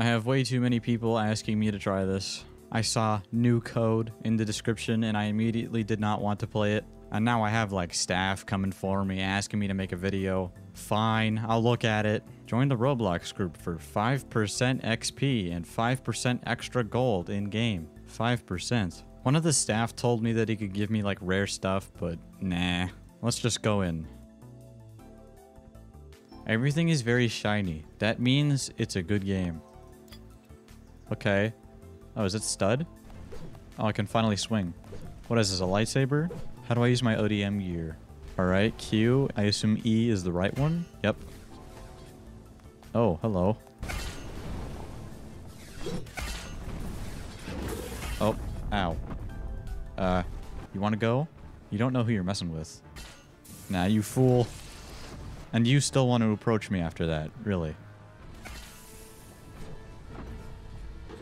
I have way too many people asking me to try this. I saw new code in the description and I immediately did not want to play it. And now I have like staff coming for me asking me to make a video. Fine, I'll look at it. Join the Roblox group for 5% XP and 5% extra gold in game. 5%. One of the staff told me that he could give me like rare stuff, but nah. Let's just go in. Everything is very shiny. That means it's a good game. Okay. Oh, is it stud? Oh, I can finally swing. What is this, a lightsaber? How do I use my ODM gear? Alright, Q. I assume E is the right one? Yep. Oh, hello. Oh, ow. Uh, you want to go? You don't know who you're messing with. Nah, you fool. And you still want to approach me after that, really.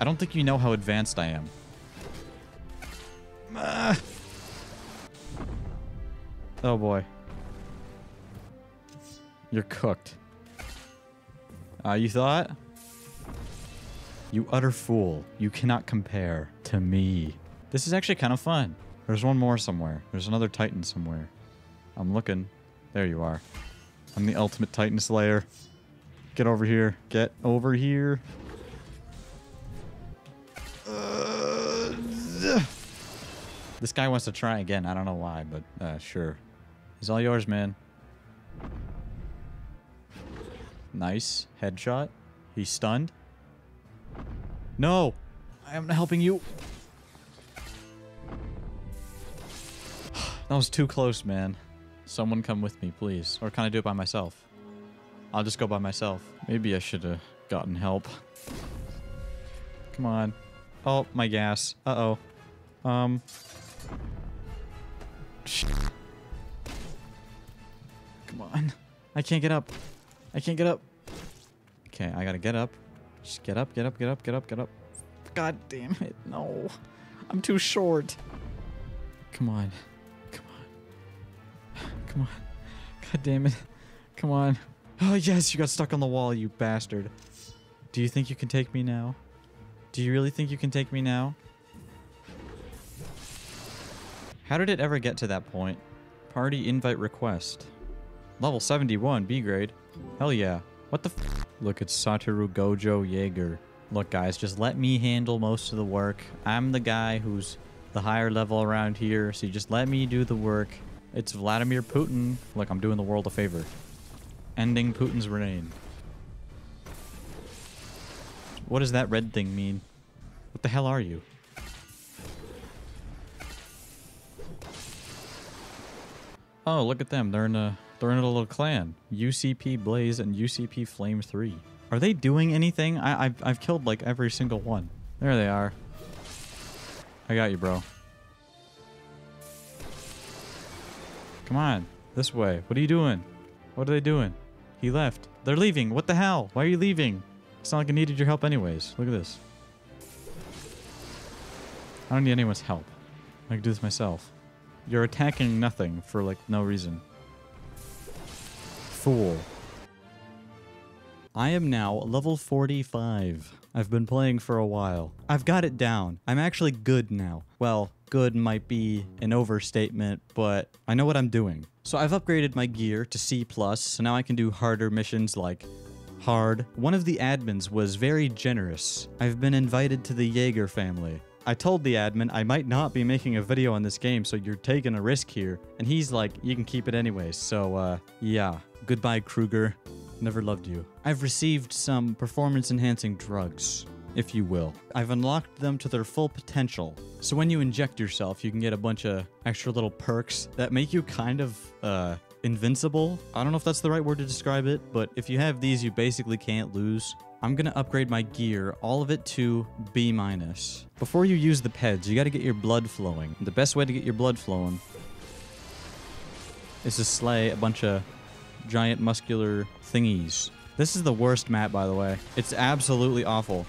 I don't think you know how advanced I am. Ah. Oh boy. You're cooked. Uh, you thought? You utter fool. You cannot compare to me. This is actually kind of fun. There's one more somewhere. There's another Titan somewhere. I'm looking. There you are. I'm the ultimate Titan Slayer. Get over here. Get over here. This guy wants to try again. I don't know why, but uh, sure. He's all yours, man. Nice. Headshot. He's stunned. No! I am helping you. that was too close, man. Someone come with me, please. Or can I do it by myself? I'll just go by myself. Maybe I should have gotten help. Come on. Oh, my gas. Uh-oh. Um. Come on. I can't get up. I can't get up. Okay, I gotta get up. Just get up, get up, get up, get up, get up. God damn it. No. I'm too short. Come on. Come on. Come on. God damn it. Come on. Oh, yes, you got stuck on the wall, you bastard. Do you think you can take me now? Do you really think you can take me now? How did it ever get to that point? Party invite request. Level 71, B grade. Hell yeah. What the f- Look, it's Satoru Gojo Jaeger. Look, guys, just let me handle most of the work. I'm the guy who's the higher level around here, so just let me do the work. It's Vladimir Putin. Look, I'm doing the world a favor. Ending Putin's reign. What does that red thing mean? What the hell are you? Oh, look at them. They're in a they're in a little clan. UCP Blaze and UCP Flame 3. Are they doing anything? I, I've, I've killed like every single one. There they are. I got you, bro. Come on. This way. What are you doing? What are they doing? He left. They're leaving. What the hell? Why are you leaving? It's not like I needed your help anyways. Look at this. I don't need anyone's help. I can do this myself. You're attacking nothing for like no reason. Fool. I am now level 45. I've been playing for a while. I've got it down. I'm actually good now. Well, good might be an overstatement, but I know what I'm doing. So I've upgraded my gear to C+, so now I can do harder missions like hard. One of the admins was very generous. I've been invited to the Jaeger family. I told the admin I might not be making a video on this game, so you're taking a risk here. And he's like, you can keep it anyways. So, uh, yeah. Goodbye, Kruger. Never loved you. I've received some performance enhancing drugs, if you will. I've unlocked them to their full potential. So when you inject yourself, you can get a bunch of extra little perks that make you kind of, uh, invincible. I don't know if that's the right word to describe it, but if you have these, you basically can't lose. I'm gonna upgrade my gear, all of it to B minus. Before you use the peds, you gotta get your blood flowing. The best way to get your blood flowing is to slay a bunch of giant muscular thingies. This is the worst map, by the way. It's absolutely awful.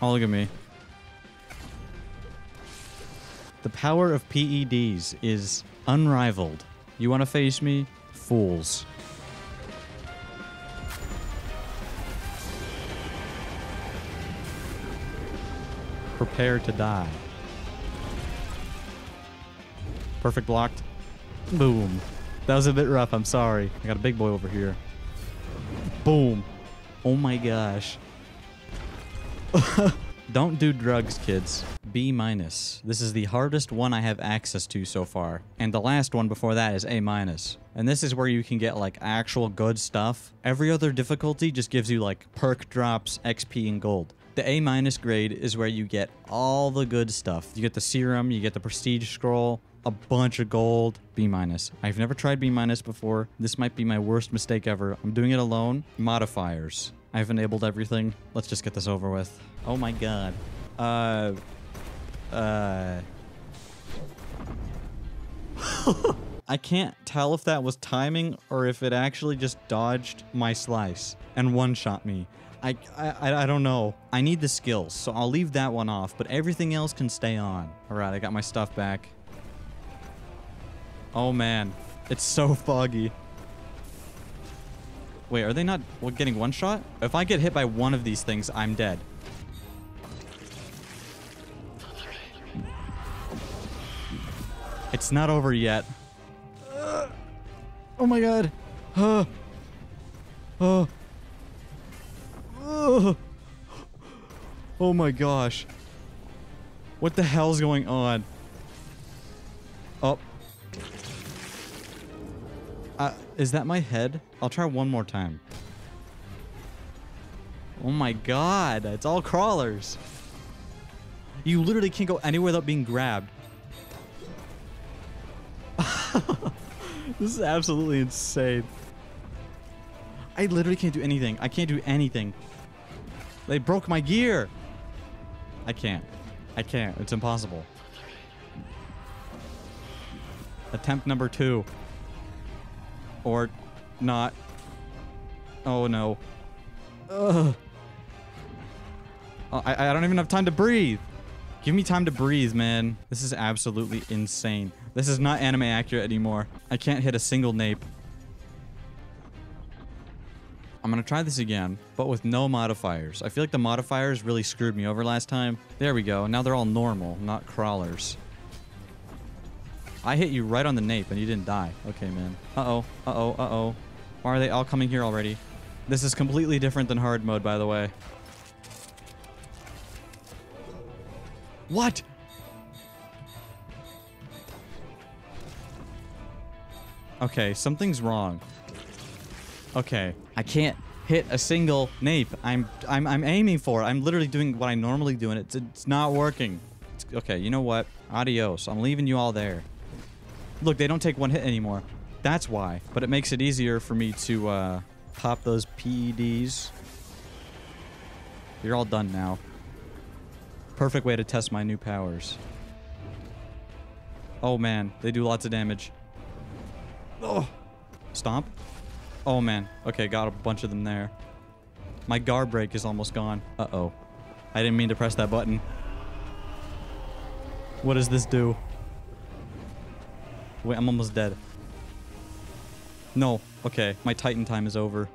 Oh, look at me. The power of PEDs is unrivaled. You want to face me? Fools. Prepare to die. Perfect blocked. Boom. That was a bit rough. I'm sorry. I got a big boy over here. Boom. Oh my gosh. Don't do drugs, kids. B minus. This is the hardest one I have access to so far. And the last one before that is A minus. And this is where you can get like actual good stuff. Every other difficulty just gives you like perk drops, XP, and gold. The A minus grade is where you get all the good stuff. You get the serum, you get the prestige scroll, a bunch of gold. B minus. I've never tried B minus before. This might be my worst mistake ever. I'm doing it alone. Modifiers. I've enabled everything. Let's just get this over with. Oh my god. Uh. Uh. I can't tell if that was timing or if it actually just dodged my slice and one-shot me. I, I, I don't know. I need the skills, so I'll leave that one off, but everything else can stay on. All right, I got my stuff back. Oh man, it's so foggy. Wait, are they not getting one shot? If I get hit by one of these things, I'm dead. It's not over yet. Oh my god. Uh, uh, uh, oh my gosh. What the hell's going on? Oh. Uh, is that my head? I'll try one more time. Oh my god, it's all crawlers. You literally can't go anywhere without being grabbed. this is absolutely insane. I literally can't do anything. I can't do anything. They broke my gear. I can't. I can't. It's impossible. Attempt number two. Or not. Oh no. Ugh. I, I don't even have time to breathe. Give me time to breathe, man. This is absolutely insane. This is not anime accurate anymore. I can't hit a single nape. I'm gonna try this again, but with no modifiers. I feel like the modifiers really screwed me over last time. There we go. Now they're all normal, not crawlers. I hit you right on the nape and you didn't die. Okay, man. Uh-oh. Uh-oh. Uh-oh. Why are they all coming here already? This is completely different than hard mode, by the way. What? Okay, something's wrong. Okay, I can't hit a single nape. I'm I'm I'm aiming for it. I'm literally doing what I normally do and it's it's not working. It's, okay, you know what? Adios. I'm leaving you all there. Look, they don't take one hit anymore. That's why. But it makes it easier for me to uh, pop those PEDs. You're all done now. Perfect way to test my new powers. Oh man, they do lots of damage. Oh, stomp. Oh man. Okay, got a bunch of them there. My guard break is almost gone. Uh-oh. I didn't mean to press that button. What does this do? Wait, I'm almost dead. No. Okay, my Titan time is over.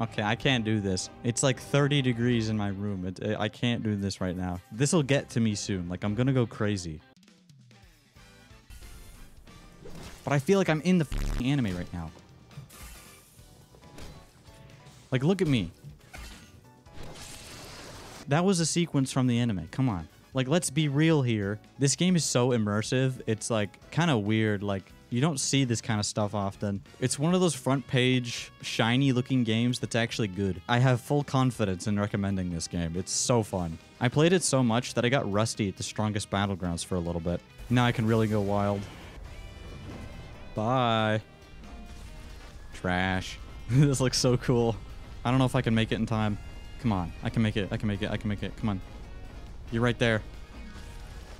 Okay, I can't do this. It's like 30 degrees in my room. It, I can't do this right now. This will get to me soon. Like, I'm gonna go crazy. But I feel like I'm in the anime right now. Like, look at me. That was a sequence from the anime. Come on. Like, let's be real here. This game is so immersive. It's, like, kind of weird. Like, you don't see this kind of stuff often. It's one of those front page, shiny looking games that's actually good. I have full confidence in recommending this game. It's so fun. I played it so much that I got rusty at the strongest battlegrounds for a little bit. Now I can really go wild. Bye. Trash. this looks so cool. I don't know if I can make it in time. Come on. I can make it. I can make it. I can make it. Come on. You're right there.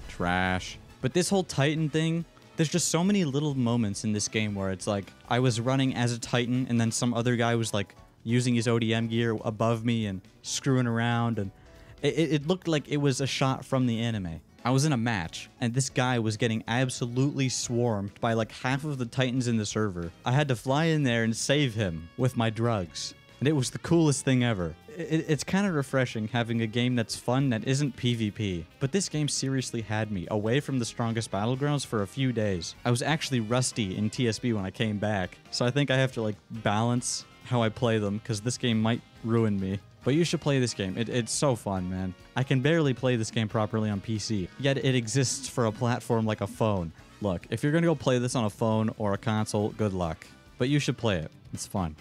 Trash. But this whole Titan thing, there's just so many little moments in this game where it's like I was running as a Titan and then some other guy was like using his ODM gear above me and screwing around and it, it looked like it was a shot from the anime. I was in a match and this guy was getting absolutely swarmed by like half of the Titans in the server. I had to fly in there and save him with my drugs. And it was the coolest thing ever. It, it's kind of refreshing having a game that's fun that isn't PvP. But this game seriously had me away from the strongest battlegrounds for a few days. I was actually rusty in TSB when I came back, so I think I have to like balance how I play them because this game might ruin me. But you should play this game. It, it's so fun, man. I can barely play this game properly on PC, yet it exists for a platform like a phone. Look, if you're gonna go play this on a phone or a console, good luck. But you should play it. It's fun.